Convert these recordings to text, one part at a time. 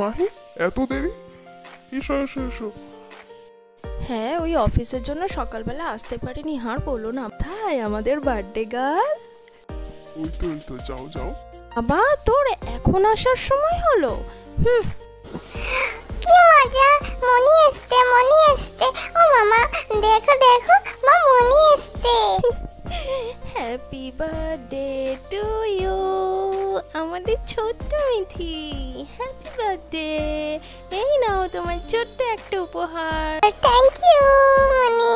মাহি এত দেরি? এসো এসো এসো। হ্যাঁ ওই অফিসের জন্য সকালবেলা আসতে পারিনি হার বলো না। তাই আমাদের বার্থডে গার্ল ওই তো ওই তো যাও যাও। বাবা তোর এখন আসার সময় হলো? হুম। কি মজা মনি এসছে মনি এসছে। ও মামা দেখো দেখো মা মনি এসছে। হ্যাপি বার্থডে টু ইউ আমাদের ছোট্ট মিঠি হ্যাপি বার্থডে এই নাও তোমার ছোট্ট একটা উপহার। থ্যাংক ইউ মনি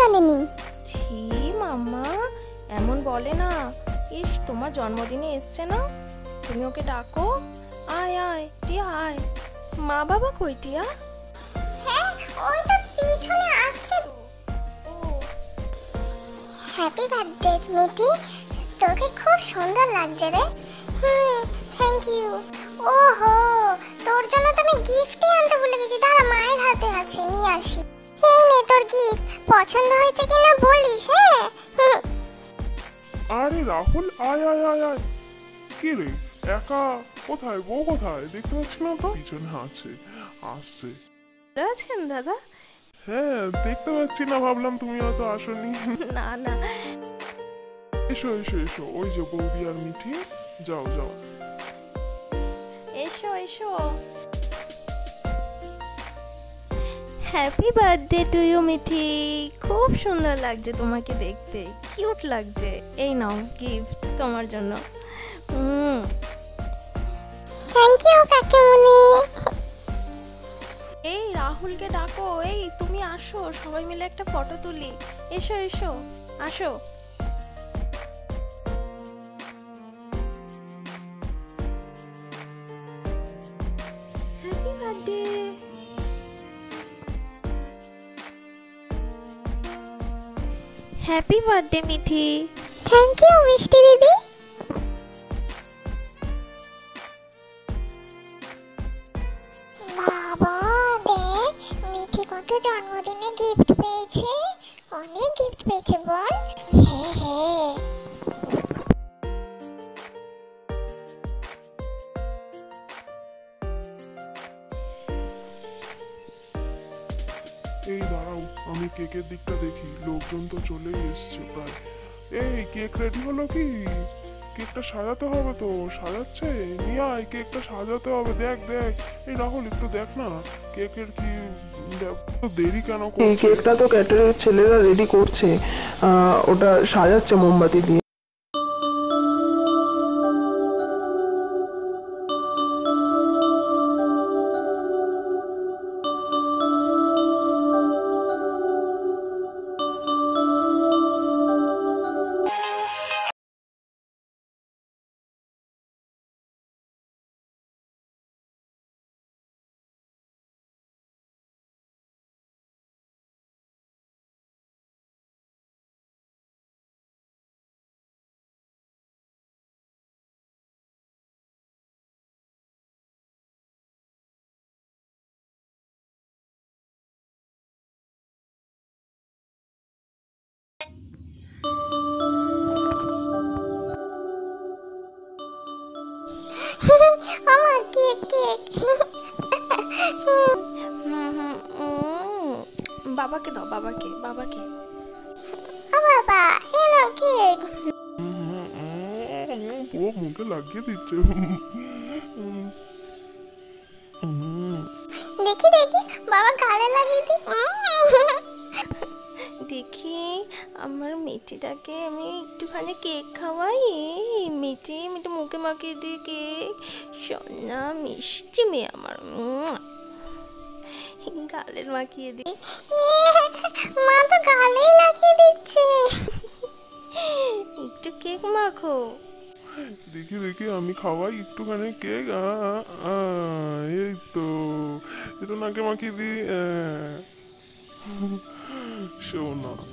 কোনো গিফট ছি মাম্মা এমন বলে না। ইস তোমার জন্মদিনে এসছে না? তুমি ওকে ডাকো। আয় আয় টিয়া আয়। মা বাবা কই টিয়া? হ্যাঁ ওই তো পিছনে আসছে। ও হ্যাপি বার্থডে মিঠি। তোকে খুব সুন্দর লাগছে রে। হুম থ্যাংক ইউ ওহো তোর জন্য তো আমি গিফটই আনতে ভুলে গেছি। দাঁড়া মায়ের হাতে আছে নিয়ে আসি। এই নে তোর গিফট পছন্দ হয়েছে কিনা বলিস হ্যাঁ? আরে রাহুল আয় আয় আয় আয়। কি রে? একা? কোথায়? বউ কোথায়? দেখতে পাচ্ছি না তো? পিছনে আছে আসছে। আছেন দাদা? হ্যাঁ দেখতে পাচ্ছি না ভাবলাম তুমি হয়তো আসনি। না না। এসো এসো এসো। ওই যে বৌদি আর মিঠি। যাও যাও। এসো এসো। Happy birthday to you Mithi. খুব সুন্দর লাগছে তোমাকে দেখতে। কিউট লাগছে। এই নাও গিফট তোমার জন্য। থ্যাংক ইউ কাকিমুনি। এই রাহুলকে ডাকো। এই তুমি আসো সবাই মিলে একটা ফটো তুলি। এসো এসো আসো। Happy birthday happy birthday Mithi thank you মিষ্টি দিদি বাবা, দেখ, মিঠি কত জন্মদিনে গিফট পেয়েছে। অনেক গিফট পেয়েছে এই দাঁড়াও আমি কেকের দিকটা দেখি। লোকজন তো চলেই এসছে প্রায়। এই কেক রেডি হলো কি? কেকটা সাজাতে হবে তো সাজাচ্ছে? নিয়ে আয় কেকটা সাজাতে হবে দেখ দেখ। এই রাহুল একটু দেখ না কেকের কি দেরি কেন কেকটা তো ক্যাটারের ছেলেরা রেডি করছে। আহ, ওটা সাজাচ্ছে মোমবাতি দিয়ে। আমার কেক কেক হুম হুম উম, বাবাকে দাও বাবাকে বাবাকে। বাবা এ নাও কেক পুরো মুখে লাগিয়ে দিচ্ছে। দেখি দেখি বাবা গালে লাগিয়ে দি। উম। দেখি আমার মিঠিটাকে আমি একটুখানি কেক খাওয়াই। এই মিঠি মিঠি মুখে মাখিয়ে দিই কেক। সোনা মিষ্টি মেয়ে আমার। গালের মাখিয়ে দিই মা তো গালেই লাগিয়ে দিচ্ছে। একটু কেক মাখো। দেখি দেখি আমি খাওয়াই একটুখানি কেক। এই তো। এটা নাকে মাখিয়ে দিই Sure enough.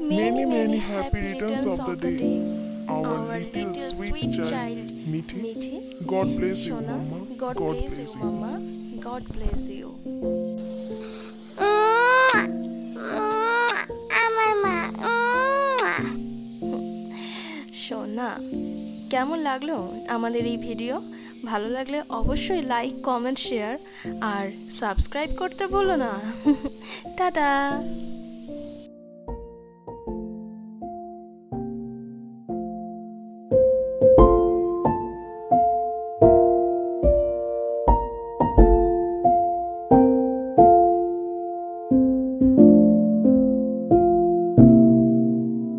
Many, many happy returns of the day. Our little sweet child, Niti. God bless you, Mama. God bless you, Mama. God bless you. কেমন লাগল আমাদের এই ভিডিও? ভালো লাগলে অবশ্যই লাইক কমেন্ট শেয়ার আর সাবস্ক্রাইব করতে বলো না। টাটা!